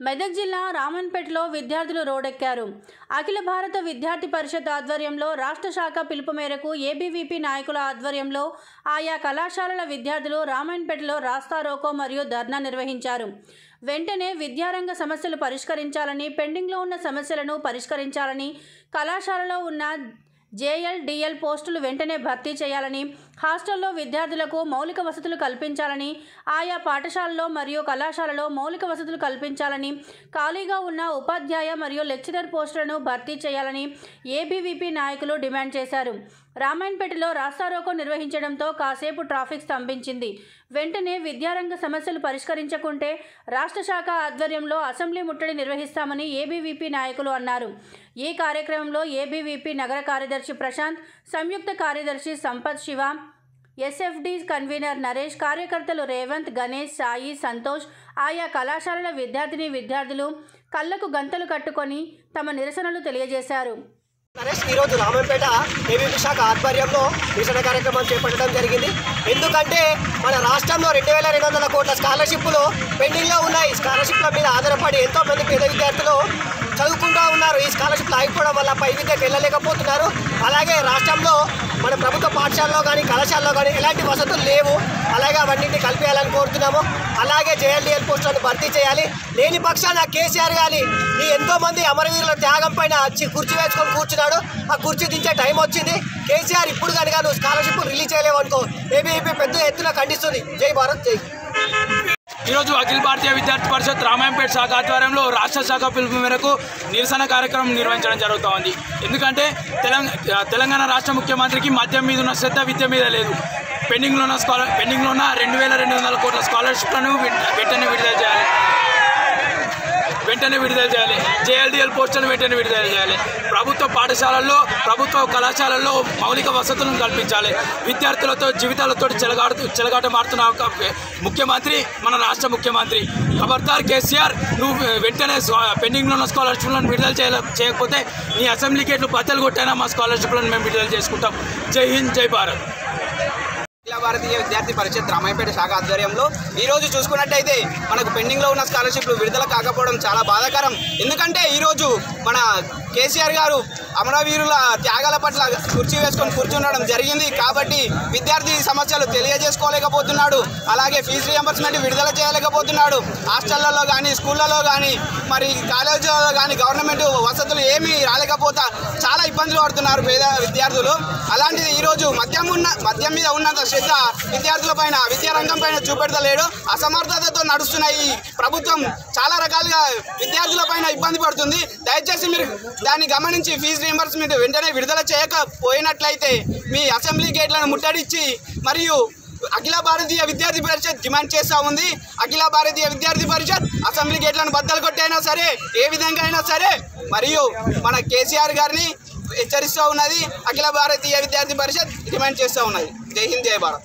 మెదక్ జిల్లా రామన్పేటలో విద్యార్థులు రోడెక్కారు. అఖిల భారత విద్యార్థి పరిషత్ ఆధ్వర్యంలో రాష్ట్ర శాఖ పిలుపు మేరకు ఏబీవీపీ నాయకుల ఆధ్వర్యంలో ఆయా కళాశాలల విద్యార్థులు రామన్పేటలో రాస్తారోకో మరియు ధర్నా నిర్వహించారు. వెంటనే విద్యారంగ సమస్యలు పరిష్కరించాలని పెండింగ్లో ఉన్న సమస్యలను పరిష్కరించాలని కళాశాలలో ఉన్న జేఎల్ డిఎల్ పోస్టులు వెంటనే భర్తీ చేయాలని హాస్టల్లో విద్యార్థులకు మౌలిక వసతులు కల్పించాలని ఆయా పాఠశాలలో మరియు కళాశాలలో మౌలిక వసతులు కల్పించాలని ఖాళీగా ఉన్న ఉపాధ్యాయ మరియు లెక్చరర్ పోస్టులను భర్తీ చేయాలని ఏబీవీపీ నాయకులు డిమాండ్ చేశారు. రామాయణపేటలో రాస్తారోకో నిర్వహించడంతో కాసేపు ట్రాఫిక్ స్తంభించింది. వెంటనే విద్యారంగ సమస్యలు పరిష్కరించకుంటే రాష్ట్ర శాఖ ఆధ్వర్యంలో అసెంబ్లీ ముట్టడి నిర్వహిస్తామని ఏబీవీపీ నాయకులు అన్నారు. ఈ కార్యక్రమంలో ఏబీవీపీ నగర కార్యదర్శి ప్రశాంత్ సంయుక్త కార్యదర్శి సంపత్ శివ ఎస్ఎఫ్డి కన్వీనర్ నరేష్ కార్యకర్తలు రేవంత్ గణేష్ సాయి సంతోష్ ఆయా కళాశాలల విద్యార్థిని విద్యార్థులు కళ్ళకు గంతలు కట్టుకొని తమ నిరసనలు తెలియజేశారు. నరేష్ ఈరోజు రామంపేట ఏబీపీ శాఖ ఆధ్వర్యంలో నిరసన కార్యక్రమం చేపట్టడం జరిగింది. ఎందుకంటే మన రాష్ట్రంలో రెండు వేల రెండు వందల కోట్ల స్కాలర్షిప్లు పెండింగ్లో ఉన్నాయి. స్కాలర్షిప్ల మీద ఆధారపడి ఎంతో మంది పేద విద్యార్థులు చదువుకుంటూ ఉన్నారు. ఈ స్కాలర్షిప్లు ఆగిపోవడం వల్ల పై విద్యకు వెళ్ళలేకపోతున్నారు. అలాగే రాష్ట్రంలో మన ప్రభుత్వ పాఠశాలలో కానీ కళాశాలలో కానీ ఎలాంటి వసతులు లేవు. అలాగే అవన్నింటినీ కలిపేయాలని కోరుతున్నాము. అలాగే జేఎల్డిఎల్ పోస్టులను భర్తీ చేయాలి. లేని పక్షాన కేసీఆర్ కానీ ఈ ఎంతో మంది అమరవీరుల త్యాగం పైన కుర్చీ వేసుకొని కూర్చున్నాడు. ఆ కుర్చీ దించే టైం వచ్చింది. కేసీఆర్ ఇప్పుడు కనుక నువ్వు స్కాలర్షిప్ రిలీజ్ చేయలేవు అనుకో ఏబీఈపీ పెద్ద ఎత్తున ఖండిస్తుంది. జై భారత్ జై ఈరోజు అఖిల భారతీయ విద్యార్థి పరిషత్ రామాయంపేట శాఖ ఆధ్వర్యంలో రాష్ట్ర శాఖ పిలుపు మేరకు నిరసన కార్యక్రమం నిర్వహించడం జరుగుతూ ఉంది ఎందుకంటే తెలంగాణ తెలంగాణ రాష్ట్ర ముఖ్యమంత్రికి మద్యం మీద ఉన్న శ్రద్ధ విద్య మీద లేదు. పెండింగ్లో ఉన్న స్కాలర్ పెండింగ్లో ఉన్న రెండు వేల రెండు వందల కోట్ల స్కాలర్షిప్లను వెంటనే విడుదల చేయాలి. వెంటనే విడుదల చేయాలి. జేఎల్డిఎల్ పోస్టులను వెంటనే విడుదల చేయాలి. ప్రభుత్వ పాఠశాలల్లో ప్రభుత్వ కళాశాలల్లో మౌలిక వసతులను కల్పించాలి. విద్యార్థులతో జీవితాలతో చెలగాడుతూ చెలగాట మారుతున్న ముఖ్యమంత్రి మన రాష్ట్ర ముఖ్యమంత్రి. ఖబర్దార్ కేసీఆర్ నువ్వు వెంటనే పెండింగ్లో ఉన్న స్కాలర్షిప్లను విడుదల చేయకపోతే నీ అసెంబ్లీ గేట్లు బద్దలు కొట్టైనా మా స్కాలర్షిప్లను మేము విడుదల చేసుకుంటాం. జై హింద్ జై భారత్. అఖిల భారతీయ విద్యార్థి పరిషత్ రామాయపేట శాఖ ఆధ్వర్యంలో ఈ రోజు చూసుకున్నట్టయితే మనకు పెండింగ్లో ఉన్న స్కాలర్షిప్లు విడుదల కాకపోవడం చాలా బాధాకరం. ఎందుకంటే ఈరోజు మన కేసీఆర్ గారు అమరవీరుల త్యాగాల పట్ల కుర్చీ వేసుకొని కూర్చుండడం జరిగింది. కాబట్టి విద్యార్థి సమస్యలు తెలియజేసుకోలేకపోతున్నాడు. అలాగే ఫీజు రియంబర్స్మెంట్ విడుదల చేయలేకపోతున్నాడు. హాస్టళ్ళలో కానీ స్కూళ్ళలో కానీ మరి కాలేజీలలో కానీ గవర్నమెంట్ వసతులు ఏమీ రాలేకపోతా చాలా ఇబ్బందులు పడుతున్నారు పేద విద్యార్థులు. అలాంటిది ఈరోజు మద్యం ఉన్న మద్యం మీద ఉన్నంత శ్రద్ధ విద్యార్థుల పైన విద్యారంగం పైన చూపెడతలేడు. అసమర్థతతో నడుస్తున్నాయి ప్రభుత్వం చాలా రకాలుగా విద్యార్థుల పైన ఇబ్బంది పడుతుంది. దయచేసి మీరు దాన్ని గమనించి ఫీజు రీంబర్స్మెంట్ వెంటనే విడుదల చేయకపోయినట్లయితే మీ అసెంబ్లీ గేట్లను ముట్టడిచ్చి మరియు అఖిల భారతీయ విద్యార్థి పరిషత్ డిమాండ్ చేస్తూ ఉంది. అఖిల భారతీయ విద్యార్థి పరిషత్ అసెంబ్లీ గేట్లను బద్దలు కొట్టైనా సరే ఏ విధంగా అయినా సరే మరియు మన కేసీఆర్ గారిని హెచ్చరిస్తూ ఉన్నది అఖిల భారతీయ విద్యార్థి పరిషత్ డిమాండ్ చేస్తూ ఉన్నది. జై హింద్ జై భారత్.